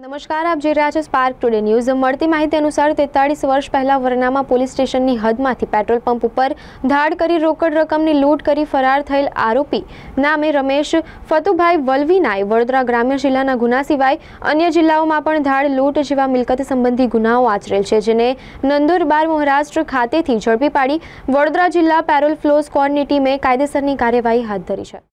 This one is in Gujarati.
નમસ્કાર, આપ જોઈ રહ્યા છો સ્પાર્ક ટુડે ન્યૂઝ મળતી માહિતી અનુસાર તેતાળીસ વર્ષ પહેલાં વરનામા પોલીસ સ્ટેશનની હદમાંથી પેટ્રોલ પંપ ઉપર ધાડ કરી રોકડ રકમની લૂંટ કરી ફરાર થયેલ આરોપી નામે રમેશ ફતુભાઈ વલવીનાએ વડોદરા ગ્રામ્ય જિલ્લાના ગુના સિવાય અન્ય જિલ્લાઓમાં પણ ધાડ લૂંટ જેવા મિલકત સંબંધી ગુનાઓ આચરેલ છે, જેને નંદુરબાર મહારાષ્ટ્ર ખાતેથી ઝડપી પાડી વડોદરા જિલ્લા પેરોલ ફ્લો સ્કોડની ટીમે કાયદેસરની કાર્યવાહી હાથ ધરી છે.